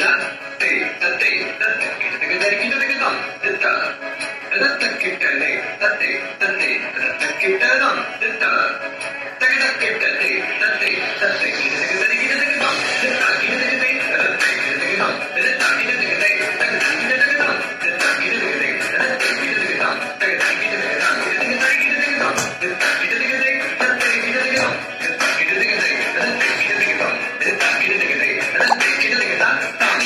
தத்தை தத்தை தத்தை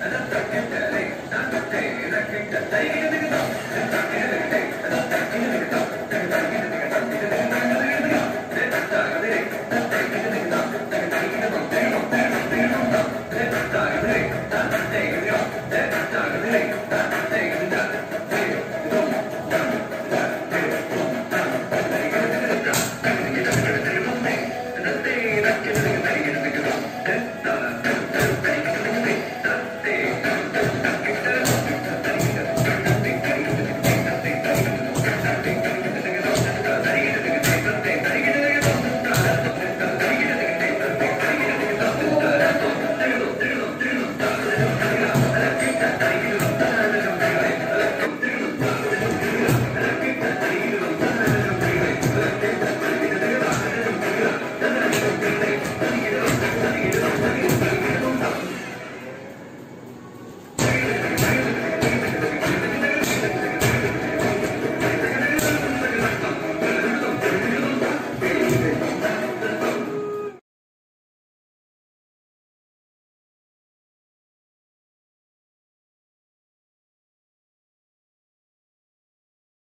Another